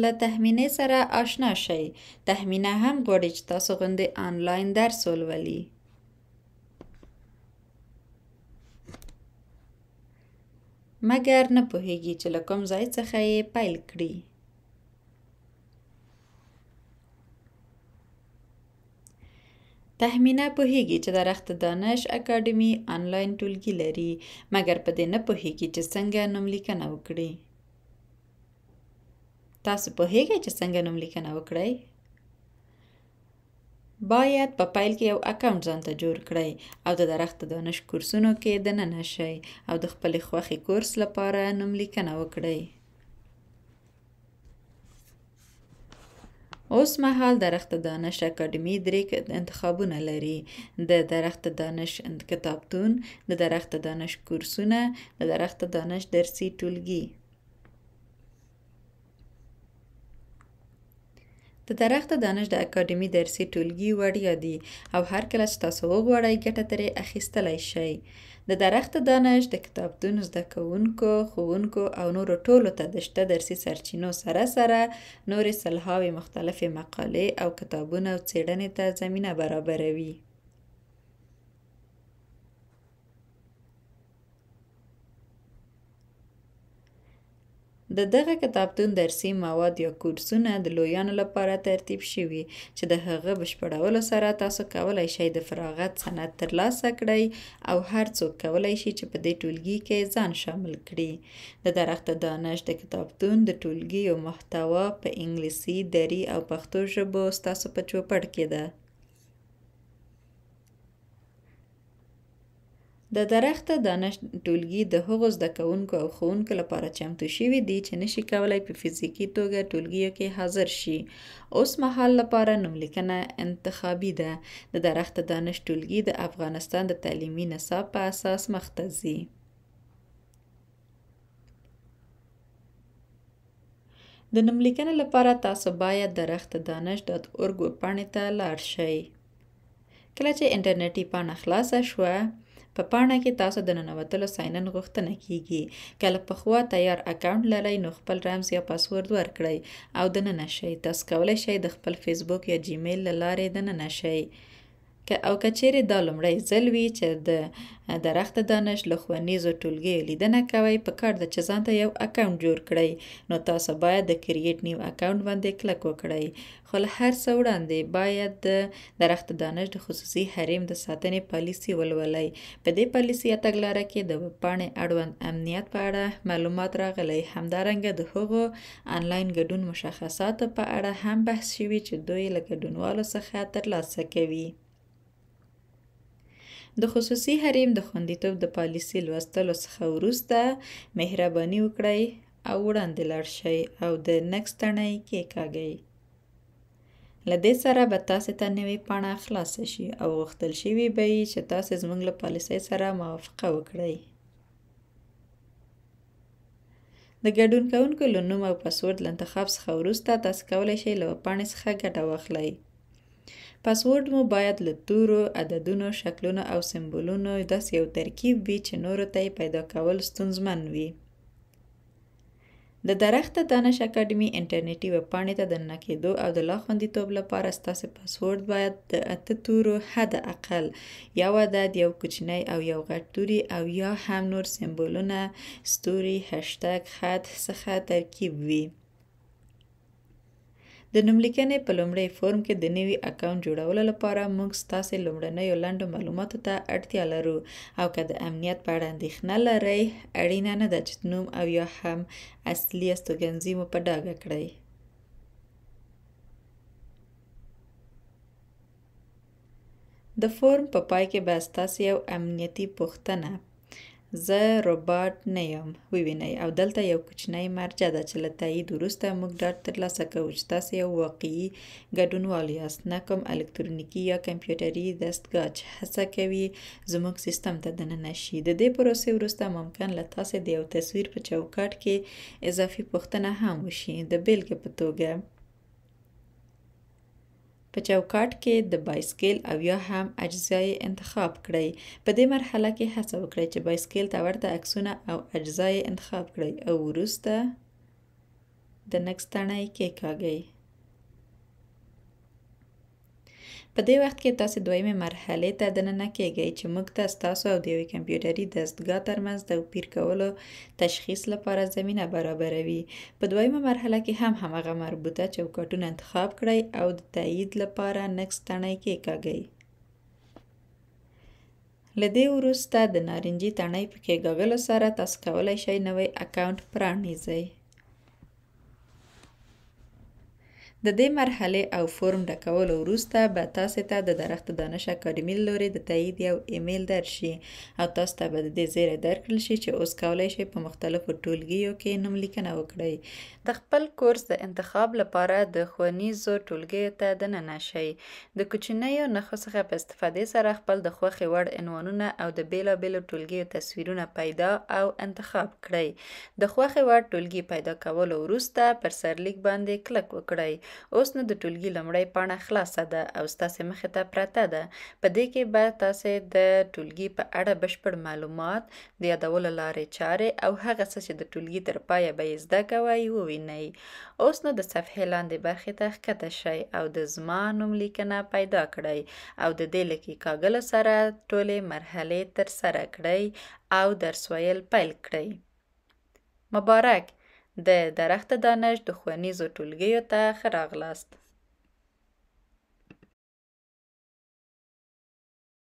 له تهمینې سره آشنا شئ تهمینه هم غواړي چې تاسو غوندې آنلاین درس ولولي مګر نه پوهیږي چې له کوم ځای څخه یې پیل کړي تهمینه پوهیږي چې د رخت دانش اکاډمي انلاین ټولګي لري مګر په دې نه پوهیږي چې څنګه نوم لیکنه وکړي تاسو پوهیږئ چې څنګه نوم لیکنه وکړئ باید په پیل کې یو اکاونټ ځان ته جوړ کړئ او د درخت دانش کورسونو کې د ننه شئ او د خپلې خوښې کورس لپاره نوم لیکنه وکړئ اوس مهال درخت دانش اکاډمي درې انتخابونه لري د درخت دانش کتابتون د درخت دانش کورسونه د درخت دانش درسي ټولګي د درخت دانش د اکاډمي درسي ټولګي وړیا دي او هر کله چې تاسو وغواړئ ګټه ترې اخیستلی شئ د درخت دانش د کتابتون زده کوونکو ښوونکو او نورو ټولو ته د شته درسي سرچینو سره سره نورې سلهاوې مختلفې مقالې او کتابونه او څېړنې ته زمینه برابروي د دغه کتابتون درسي مواد یا کورسونه د لویانو لپاره ترتیب شوي چې د هغه بشپړولو سره تاسو کولای شئ د فراغت سند ترلاسه کړئ او هر څوک کولای شي چې په دې ټولګي کې ځان شامل کړي د درخت دانش د کتابتون د ټولګي یو محتوا په انګلیسي دری او پښتو ژبو ستاسو په چوپړ کې ده د درخته دانه ټولګي د هغو زده کوونکو او ښوونکو لپاره چمتو شوي دي چې نشي کولای په فزیکي توګه ټولګیو کې حاضر شي. اوس مهال لپاره نوملیکنه انتخابي ده. د درخته دانش ټولګي د افغانستان د تعلیمي نصاب په اساس مخته ځي. د نوملیکنې لپاره تاسو باید د رخت دانش ډات اورګ وبپاڼې ته لاړ شئ. کله چې انټرنیټي پاڼه خلاصه شوه، په پاڼه کې تاسو د ننوتلو ساین ان غوښتنه کیږي. که له پخوا تیار اکاونټ لرئ، نو خپل رمز یا پاسورد ورکړئ او دننه شئ. تاسو کولی شئ د خپل فیسبوک یا جیمیل له لارې دننه شئ. که او که چیرې دا لومړی ځل وي چې د درخت دانش له ښوونیزو ټولګیو لیدنه کوئ په کار ده چې ځان ته یو اکاونټ جوړ کړئ نو تاسو باید د کریټ نیو اکاونټ باندې کلک وکړئ خو له هر څه وړاندې باید د درخت دانش د خصوصي حریم د ساتنې پالیسي ولولئ په دې پالیسي یا تګلاره کې د ویبپاڼې اړوند امنیت په اړه معلومات راغلی همدارنګه د هغو انلاین ګډون مشخصاتو په اړه هم بحث شوي چې دوی له ګډونوالو څخه ترلاسه کوي. د خصوصي حریم د خوندیتوب د پالیسي لوستلو څخه وروسته مهرباني وکړئ او وړاندې لاړ شئ او د نکس تڼۍ کېکاږئ. له دې سره به تاسې ته نوې پاڼه خلاصه شي او غوښتل شوي به یي چې تاسې زموږ له پالیسۍ سره موافقه وکړئ. د ګډون کوونکو له نوم او پسورد له انتخاب څخه وروسته تاسو کولی شئ له وبپاڼې څخه ګټه واخلئ پسورد مو باید له تورو عددونو شکلونو او سمبولونو داسې یو ترکیب وي چې نورو ته یې پیدا کول ستونزمن وي د درخته دانش اکاډمي انټرنیټي ویبپاڼې ته دننه کېدو او د لا خوندیتوب لپاره ستاسې پاسورډ باید د اته تورو حد اقل یو عدد یو کوچنی او یو غټ توري او یا هم نور سمبولونه ستوري هشتګ خط څخه ترکیب وي د نوملیکنې په لومړی فورم کې د نوي اکاونټ جوړولو لپاره موږ ستاسې لومړنیو لنډو معلوماتو ته اړتیا لرو او که د امنیت په اړه اندېښنه لرئ اړینه نه ده چې نوم او یا هم اصلي استوګنځي مو په ډاګه کړئ د فورم په پای کې به ستاسو یو امنیتي پوښتنه زه روباټ نه یم ووینئ او دلته یو کوچنی مرجع ده چې له تایید وروسته موږ ډاډ ترلاسه کوو چې تاسو یو واقعي ګډونوال یاست نه کوم الکترونیکي یا کمپیوټري دستګاه چې هڅه کوي زموږ سیستم ته دننه شي د دې پروسې وروسته ممکن له تاسو د یو تصویر په چوکاټ کې اضافي پوښتنه هم وشي د بیلګې په توګه په چوکاټ کې د بایسکل او یا هم اجزا یې انتخاب کړئ. په دې مرحله کې هڅه وکړئ چې بایسکل ته ورته عکسونه او اجزا یې انتخاب کړئ او وروسته د نکس تڼه یې کېکاږئ. په دې وخت کې تاسو دویمې مرحلې ته دننه کېږئ چې موږ ته ستاسو او د یوې کمپیوټري دستګاه ترمنځ توپیر کولو تشخیص لپاره زمینه برابروي په دویمه مرحله کې هم همغه مربوطه چوکاټونه انتخاب کړئ او د تایید لپاره نکس تڼۍ کېکاږئ له دې وروسته د نارنجي تڼۍ په کېکاږلو سره تاسو کولی شئ نوی اکاونټ پرانیزئ د دې مرحلې او فورم ډکولو وروسته به تاسې ته د درخت دانش اکاډمي له لورې د تایید یو ایمیل درشي او تاسو ته به د دې زیری درکړل شي چې اوس کولی شئ په مختلفو ټولګیو کې نوم لیکنه وکړئ د خپل کورس د انتخاب لپاره د ښوونیزو ټولګیو ته دننه شئ. د کوچنیو نښو څخه په استفادې سره خپل د خوښې وړ عنوانونه او د بېلابېلو ټولګیو تصویرونه پیدا او انتخاب کړئ. د خوښې وړ ټولګي پیدا کولو وروسته پر سرلیک باندې کلک وکړئ. اوس نو د ټولګي لومړۍ پاڼه خلاصه ده او ستاسې مخې ته پرته ده. په دې کې به تاسې د ټولګي په اړه بشپړ معلومات، د یادولو لارې چارې او هغه څه چې د ټولګي تر پایه به یې زده کوئ ووینئ. اوس نو د صفحې لاندې برخې ته ښکته شئ او د زما نوم لیکنه پیدا کړئ او د دې له کیکاږلو سره ټولې مرحلې ترسره کړئ او درس ویل پیل کړئ. مبارک د درخت دانش د ښوونیزو ټولګیو ته ښه راغلاست.